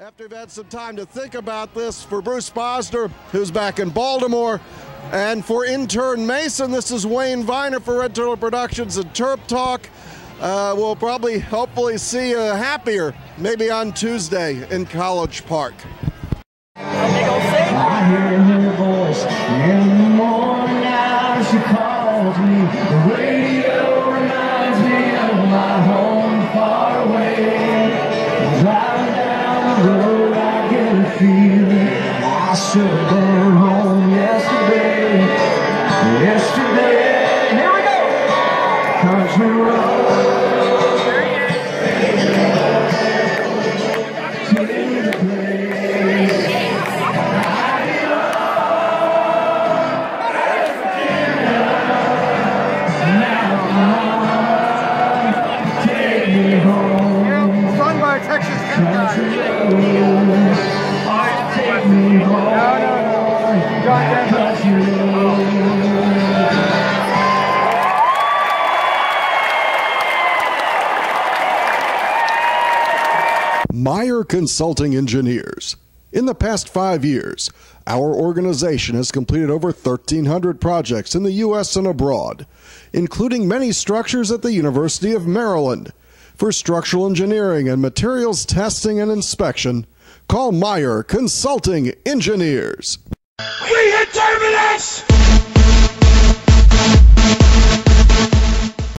After we've had some time to think about this, for Bruce Bosner, who's back in Baltimore, and for intern Mason, this is Wayne Viner for Red Turtle Productions and Terp Talk. Uh, we'll probably, hopefully, see you happier maybe on Tuesday in College Park. I hear voice me. Should have been home yesterday. Yesterday, here we go. Country road. Meyer Consulting Engineers. In the past five years, our organization has completed over 1,300 projects in the U.S. and abroad, including many structures at the University of Maryland. For structural engineering and materials testing and inspection, call Meyer Consulting Engineers. We hit Terminus!